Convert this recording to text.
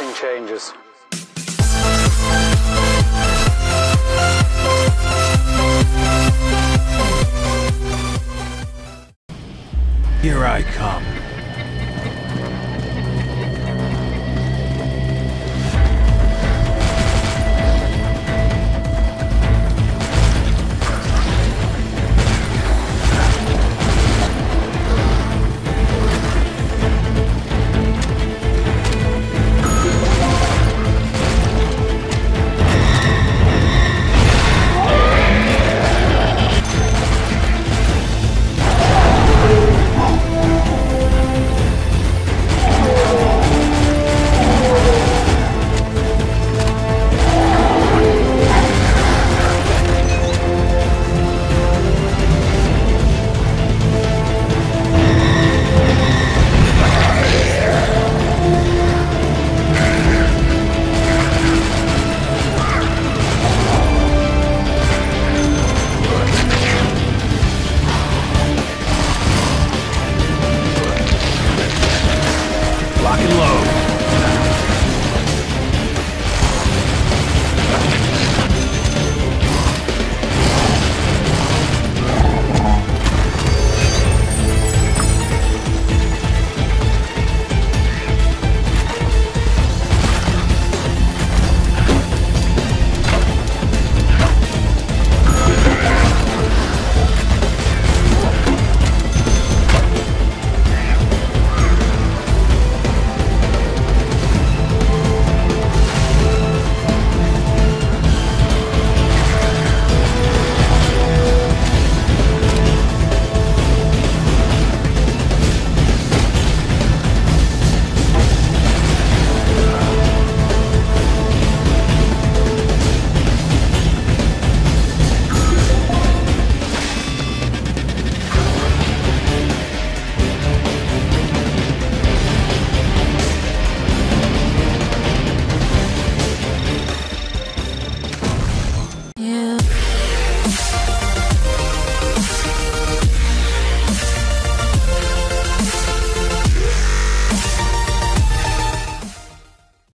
nothing changes. Here I come.